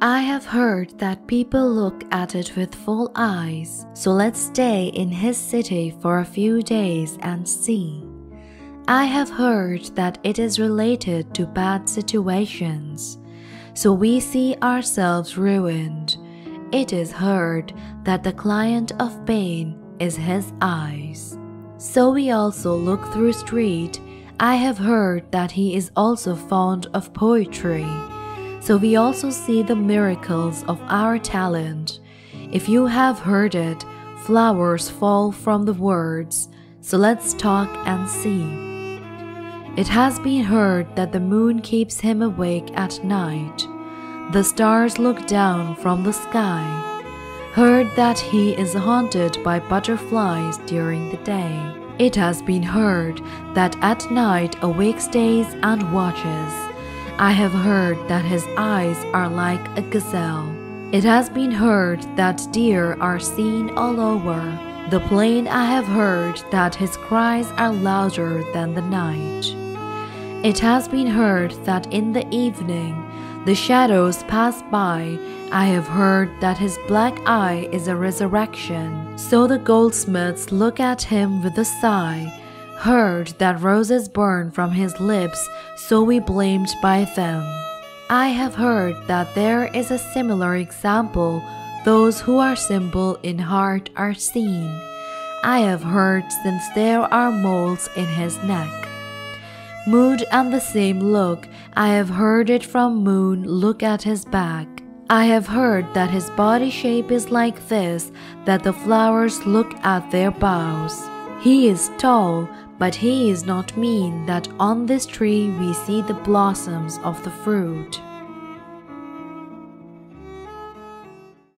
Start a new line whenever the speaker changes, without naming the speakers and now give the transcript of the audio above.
I have heard that people look at it with full eyes, so let's stay in his city for a few days and see. I have heard that it is related to bad situations, so we see ourselves ruined. It is heard that the client of pain is his eyes. So we also look through street. I have heard that he is also fond of poetry. So we also see the miracles of our talent. If you have heard it, flowers fall from the words. So let's talk and see. It has been heard that the moon keeps him awake at night. The stars look down from the sky. Heard that he is haunted by butterflies during the day. It has been heard that at night awake stays and watches. I have heard that his eyes are like a gazelle. It has been heard that deer are seen all over. The plain I have heard that his cries are louder than the night. It has been heard that in the evening the shadows pass by. I have heard that his black eye is a resurrection. So the goldsmiths look at him with a sigh. Heard that roses burn from his lips, so we blamed by them. I have heard that there is a similar example. Those who are simple in heart are seen. I have heard since there are moles in his neck mood and the same look. I have heard it from Moon, look at his back. I have heard that his body shape is like this, that the flowers look at their boughs. He is tall, but he is not mean that on this tree we see the blossoms of the fruit.